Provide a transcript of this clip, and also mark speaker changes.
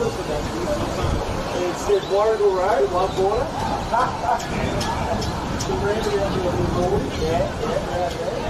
Speaker 1: for that. It said Warrigal Road, one border. the Randy on the other border. Yeah, yeah,